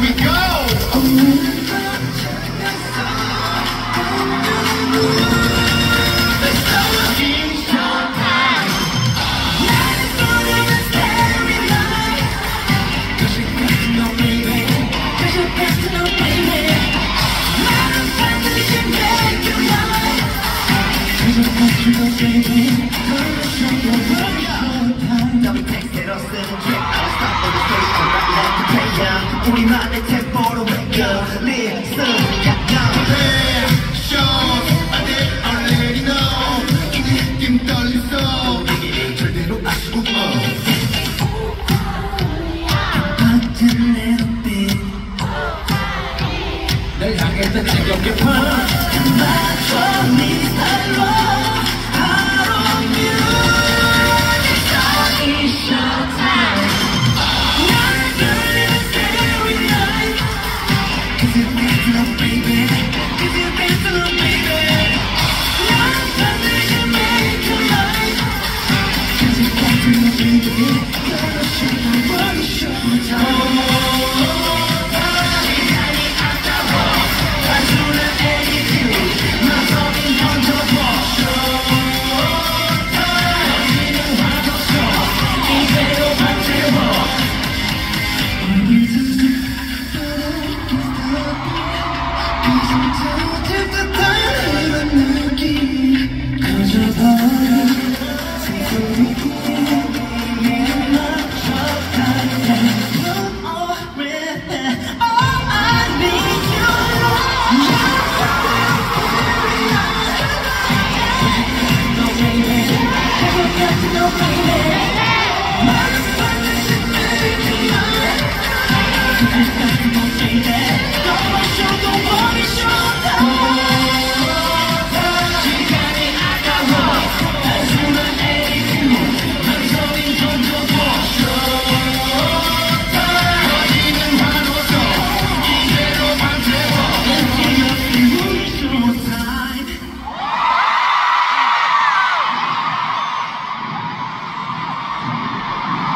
We go. 더블